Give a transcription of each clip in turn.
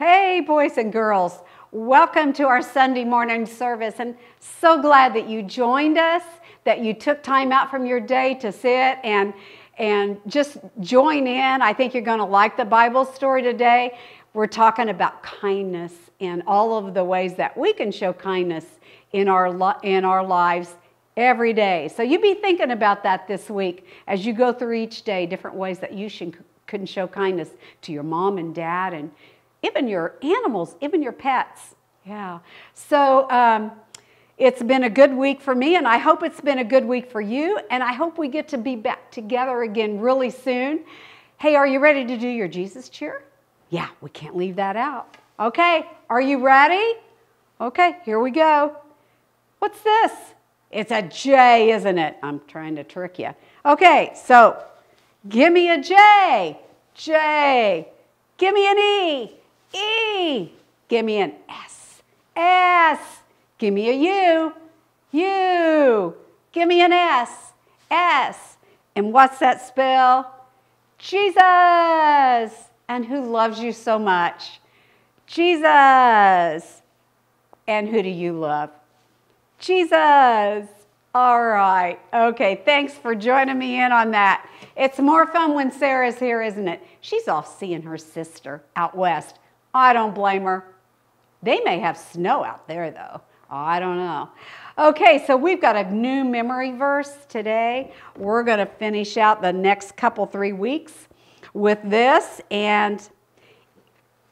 Hey, boys and girls, welcome to our Sunday morning service. And so glad that you joined us, that you took time out from your day to sit and, and just join in. I think you're going to like the Bible story today. We're talking about kindness and all of the ways that we can show kindness in our, in our lives every day. So you be thinking about that this week as you go through each day, different ways that you should, can show kindness to your mom and dad and even your animals, even your pets. Yeah. So um, it's been a good week for me, and I hope it's been a good week for you. And I hope we get to be back together again really soon. Hey, are you ready to do your Jesus cheer? Yeah, we can't leave that out. Okay, are you ready? Okay, here we go. What's this? It's a J, isn't it? I'm trying to trick you. Okay, so give me a J. J. Give me an E. E. Give me an S. S. Give me a U. U. Give me an S. S. And what's that spell? Jesus. And who loves you so much? Jesus. And who do you love? Jesus. All right. Okay. Thanks for joining me in on that. It's more fun when Sarah's here, isn't it? She's off seeing her sister out west. I don't blame her. They may have snow out there, though. I don't know. Okay, so we've got a new memory verse today. We're going to finish out the next couple, three weeks with this. And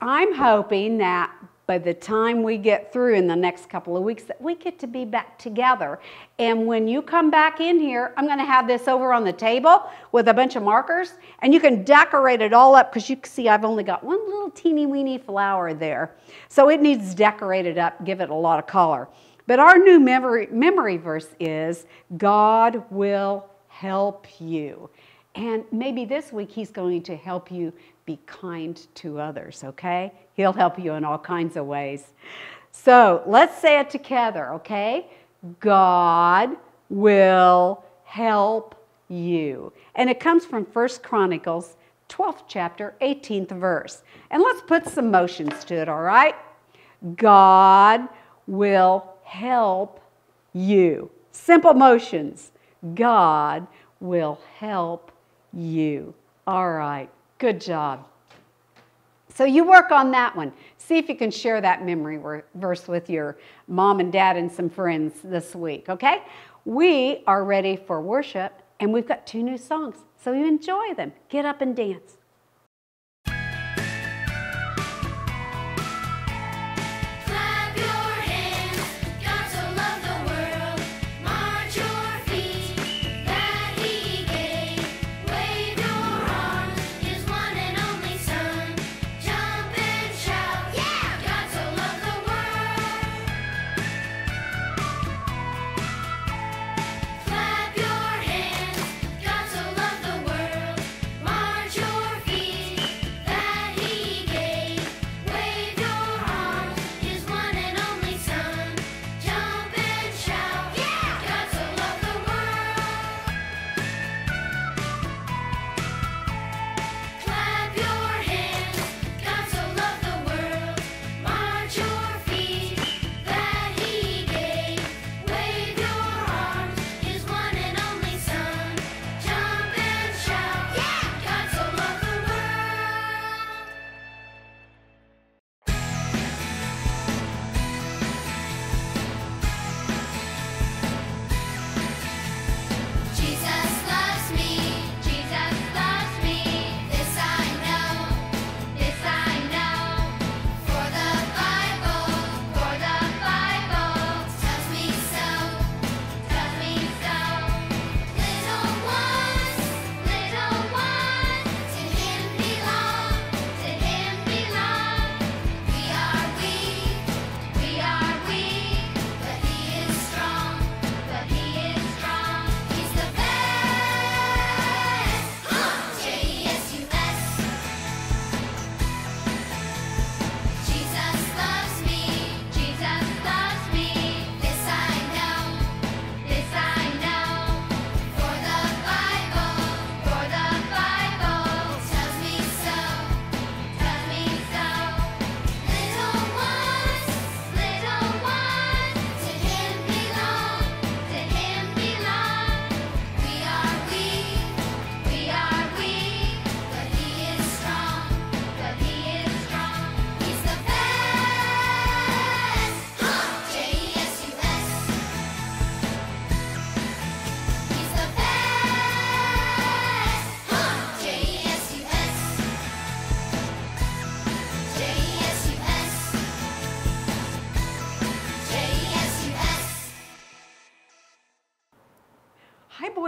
I'm hoping that by the time we get through in the next couple of weeks that we get to be back together. And when you come back in here, I'm going to have this over on the table with a bunch of markers and you can decorate it all up because you can see I've only got one little teeny weeny flower there. So it needs decorated up, give it a lot of color. But our new memory, memory verse is God will help you. And maybe this week he's going to help you be kind to others, okay? He'll help you in all kinds of ways. So let's say it together, okay? God will help you. And it comes from First Chronicles 12th chapter, 18th verse. And let's put some motions to it, all right? God will help you. Simple motions. God will help you. All right, good job. So you work on that one. See if you can share that memory verse with your mom and dad and some friends this week, okay? We are ready for worship and we've got two new songs. So you enjoy them. Get up and dance.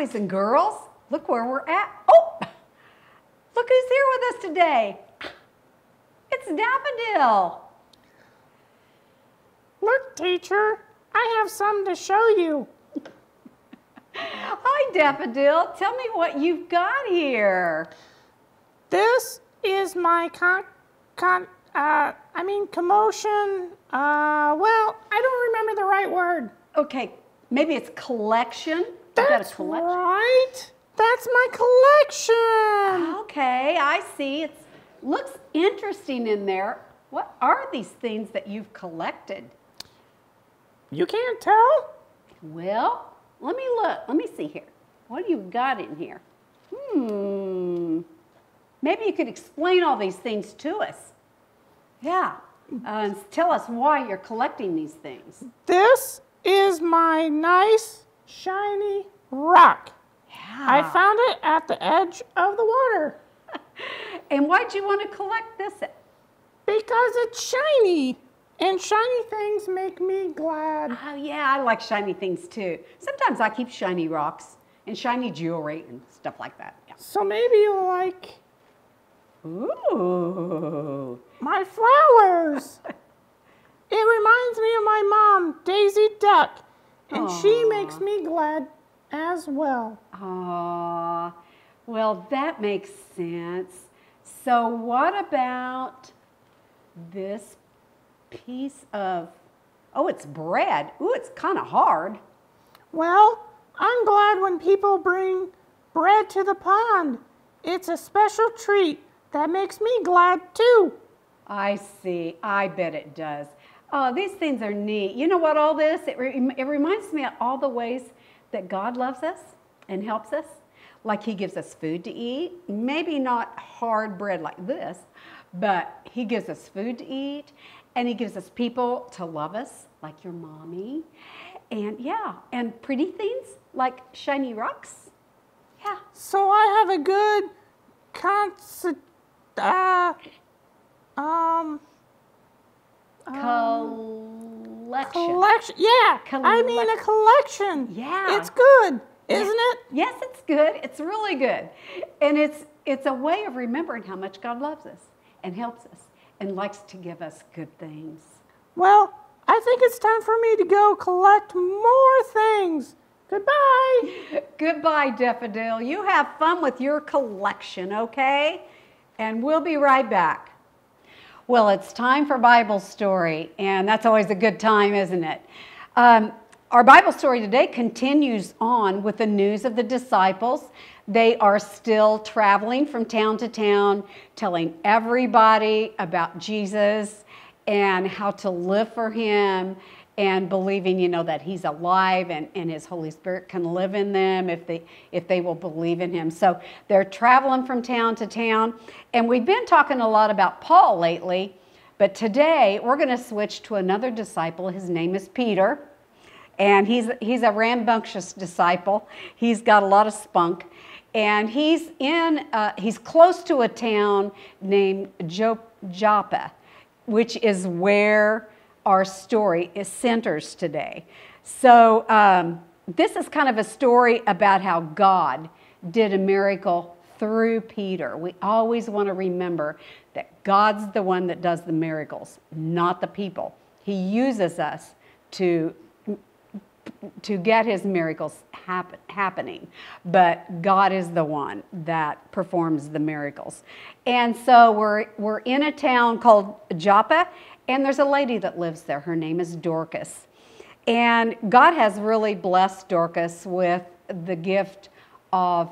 Boys and girls. Look where we're at. Oh, look who's here with us today. It's Daffodil. Look, teacher, I have some to show you. Hi, Daffodil. Tell me what you've got here. This is my con, con, uh, I mean commotion. Uh, well, I don't remember the right word. Okay, maybe it's collection. You've got a That's collection. right. That's my collection. Okay, I see. It looks interesting in there. What are these things that you've collected? You can't tell? Well, let me look. Let me see here. What do you got in here? Hmm. Maybe you could explain all these things to us. Yeah. Uh, and tell us why you're collecting these things. This is my nice, shiny rock. Yeah. I found it at the edge of the water and why'd you want to collect this? because it's shiny. And shiny things make me glad. Oh, yeah, I like shiny things too. Sometimes I keep shiny rocks and shiny jewelry and stuff like that. Yeah. So maybe you like Ooh. my flowers. it reminds me of my mom, Daisy Duck, and she makes me glad as well. Aw, well, that makes sense. So, what about this piece of, oh, it's bread. Ooh, it's kind of hard. Well, I'm glad when people bring bread to the pond. It's a special treat that makes me glad too. I see. I bet it does. Oh, these things are neat. You know what, all this, it, re- it reminds me of all the ways that God loves us and helps us. Like He gives us food to eat, maybe not hard bread like this, but He gives us food to eat and He gives us people to love us, like your mommy. And yeah, and pretty things like shiny rocks. Yeah. So I have a good concert. Uh, um. Collection. Collection. Yeah. I mean a collection. Yeah. It's good, isn't it? Yes, it's good. It's really good. And it's it's a way of remembering how much God loves us and helps us and likes to give us good things. Well, I think it's time for me to go collect more things. Goodbye. Goodbye, Daffodil. You have fun with your collection, okay? And we'll be right back. Well, it's time for Bible story, and that's always a good time, isn't it? Um, our Bible story today continues on with the news of the disciples. They are still traveling from town to town, telling everybody about Jesus and how to live for Him and believing, you know, that He's alive and, and His Holy Spirit can live in them if they if they will believe in Him. So they're traveling from town to town, and we've been talking a lot about Paul lately, but today we're going to switch to another disciple. His name is Peter, and he's he's a rambunctious disciple. He's got a lot of spunk, and he's in uh, he's close to a town named Jo- Joppa, which is where our story is centers today. So um, this is kind of a story about how God did a miracle through Peter. We always want to remember that God's the one that does the miracles, not the people. He uses us to to get his miracles happen, happening, but God is the one that performs the miracles. And so we're, we're in a town called Joppa, and there's a lady that lives there. Her name is Dorcas. And God has really blessed Dorcas with the gift of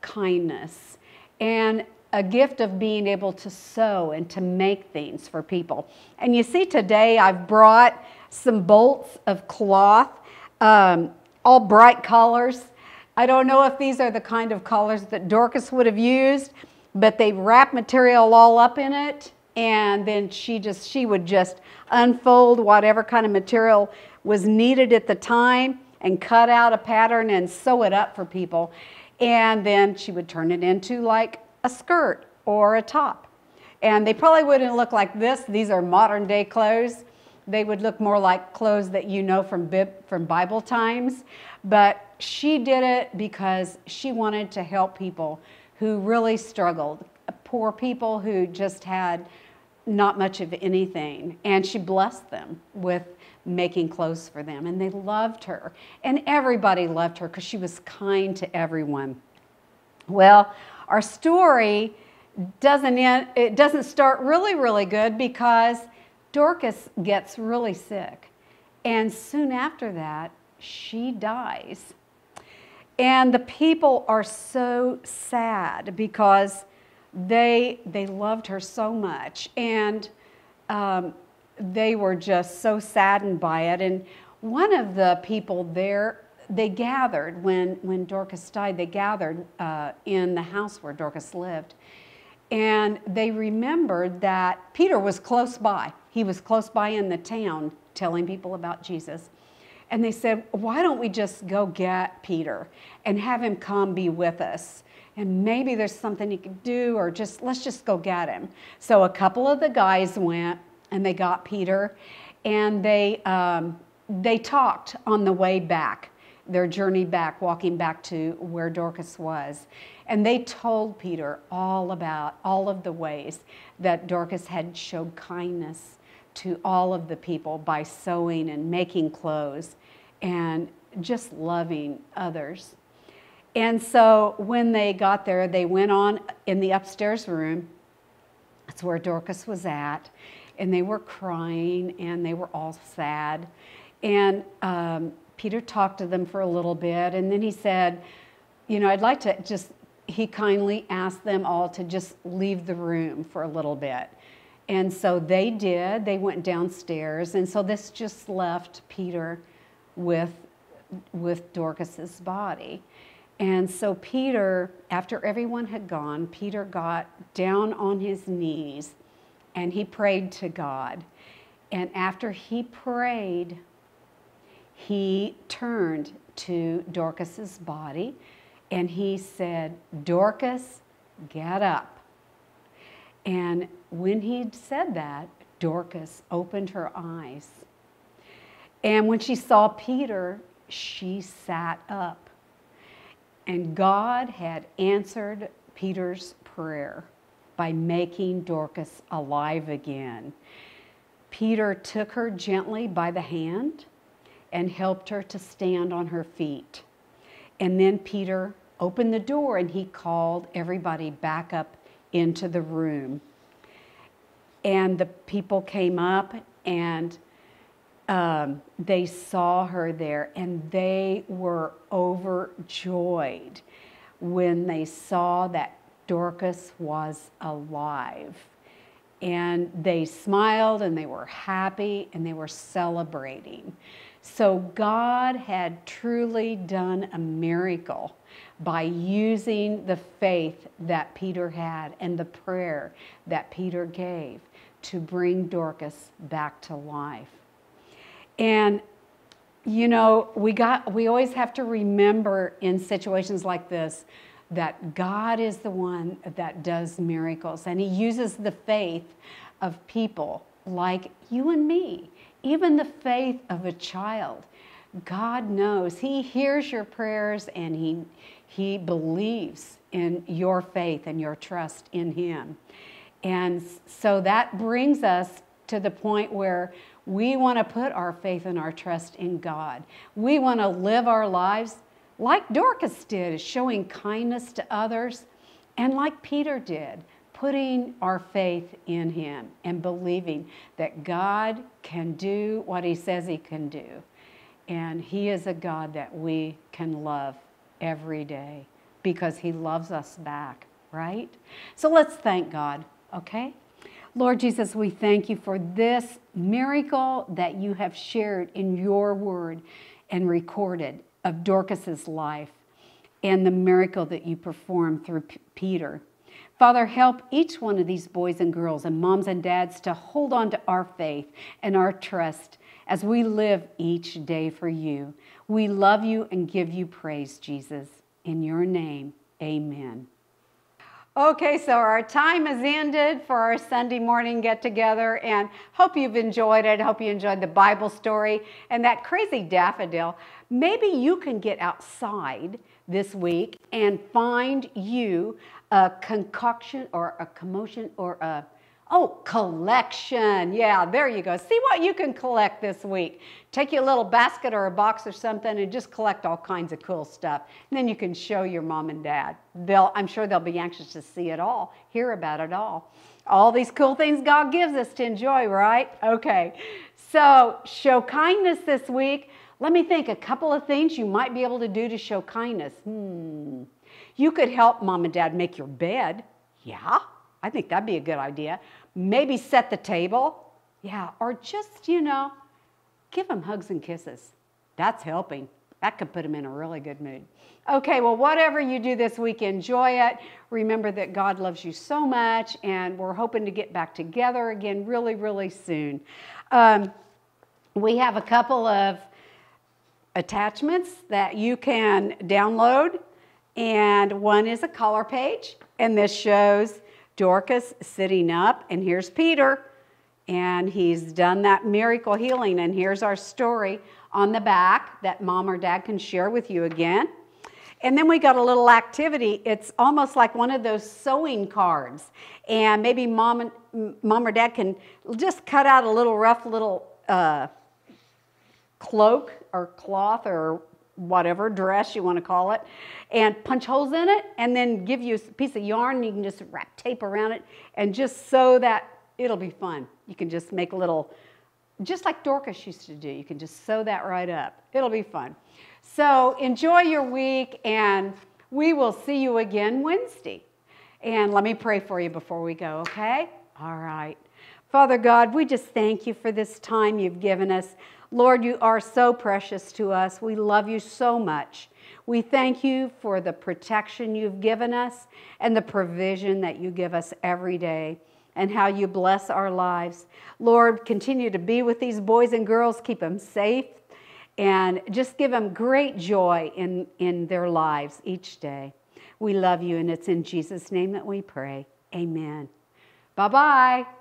kindness and a gift of being able to sew and to make things for people. And you see, today I've brought some bolts of cloth, um, all bright colors. I don't know if these are the kind of colors that Dorcas would have used, but they wrap material all up in it. And then she just she would just unfold whatever kind of material was needed at the time and cut out a pattern and sew it up for people. And then she would turn it into like a skirt or a top. And they probably wouldn't look like this. These are modern day clothes. They would look more like clothes that you know from, Bib- from Bible times. But she did it because she wanted to help people who really struggled, poor people who just had not much of anything. And she blessed them with making clothes for them. And they loved her. And everybody loved her because she was kind to everyone. Well, our story doesn't end, it doesn't start really, really good because Dorcas gets really sick. And soon after that, she dies. And the people are so sad because they, they loved her so much. And um, they were just so saddened by it. And one of the people there, they gathered when, when Dorcas died, they gathered uh, in the house where Dorcas lived. And they remembered that Peter was close by. He was close by in the town telling people about Jesus. And they said, Why don't we just go get Peter and have him come be with us? And maybe there's something he could do, or just let's just go get him. So a couple of the guys went and they got Peter and they, um, they talked on the way back, their journey back, walking back to where Dorcas was. And they told Peter all about all of the ways that Dorcas had showed kindness to all of the people by sewing and making clothes and just loving others. And so when they got there, they went on in the upstairs room. That's where Dorcas was at. And they were crying and they were all sad. And um, Peter talked to them for a little bit. And then he said, You know, I'd like to just he kindly asked them all to just leave the room for a little bit. And so they did. They went downstairs. And so this just left Peter with, with Dorcas's body. And so Peter, after everyone had gone, Peter got down on his knees and he prayed to God. And after he prayed, he turned to Dorcas's body and he said, Dorcas, get up. And when he said that, Dorcas opened her eyes. And when she saw Peter, she sat up. And God had answered Peter's prayer by making Dorcas alive again. Peter took her gently by the hand and helped her to stand on her feet. And then Peter opened the door and he called everybody back up into the room. And the people came up and um, they saw her there and they were overjoyed when they saw that Dorcas was alive. And they smiled and they were happy and they were celebrating. So God had truly done a miracle by using the faith that Peter had and the prayer that Peter gave to bring Dorcas back to life. And you know, we got we always have to remember in situations like this that God is the one that does miracles and he uses the faith of people like you and me, even the faith of a child. God knows. He hears your prayers and he he believes in your faith and your trust in Him. And so that brings us to the point where we want to put our faith and our trust in God. We want to live our lives like Dorcas did, showing kindness to others, and like Peter did, putting our faith in Him and believing that God can do what He says He can do. And He is a God that we can love every day because He loves us back, right? So let's thank God, okay? Lord Jesus, we thank you for this miracle that you have shared in your word and recorded of Dorcas's life and the miracle that you performed through P- Peter. Father, help each one of these boys and girls and moms and dads to hold on to our faith and our trust as we live each day for you. We love you and give you praise, Jesus. In your name, amen. Okay, so our time has ended for our Sunday morning get together, and hope you've enjoyed it. Hope you enjoyed the Bible story and that crazy daffodil. Maybe you can get outside this week and find you a concoction or a commotion or a Oh, collection. Yeah, there you go. See what you can collect this week. Take you a little basket or a box or something and just collect all kinds of cool stuff. And then you can show your mom and dad. They'll, I'm sure they'll be anxious to see it all, hear about it all. All these cool things God gives us to enjoy, right? Okay. So, show kindness this week. Let me think a couple of things you might be able to do to show kindness. Hmm. You could help mom and dad make your bed. Yeah, I think that'd be a good idea maybe set the table. Yeah, or just, you know, give them hugs and kisses. That's helping. That could put them in a really good mood. Okay, well, whatever you do this week, enjoy it. Remember that God loves you so much, and we're hoping to get back together again really, really soon. Um, we have a couple of attachments that you can download, and one is a color page, and this shows Dorcas sitting up, and here's Peter, and he's done that miracle healing. And here's our story on the back that mom or dad can share with you again. And then we got a little activity. It's almost like one of those sewing cards. And maybe mom, and, mom or dad can just cut out a little rough little uh, cloak or cloth or whatever dress you want to call it, and punch holes in it, and then give you a piece of yarn. You can just wrap tape around it and just sew that. It'll be fun. You can just make a little, just like Dorcas used to do. You can just sew that right up. It'll be fun. So enjoy your week, and we will see you again Wednesday. And let me pray for you before we go, okay? All right. Father God, we just thank you for this time you've given us. Lord, you are so precious to us. We love you so much. We thank you for the protection you've given us and the provision that you give us every day and how you bless our lives. Lord, continue to be with these boys and girls, keep them safe, and just give them great joy in, in their lives each day. We love you, and it's in Jesus' name that we pray. Amen. Bye bye.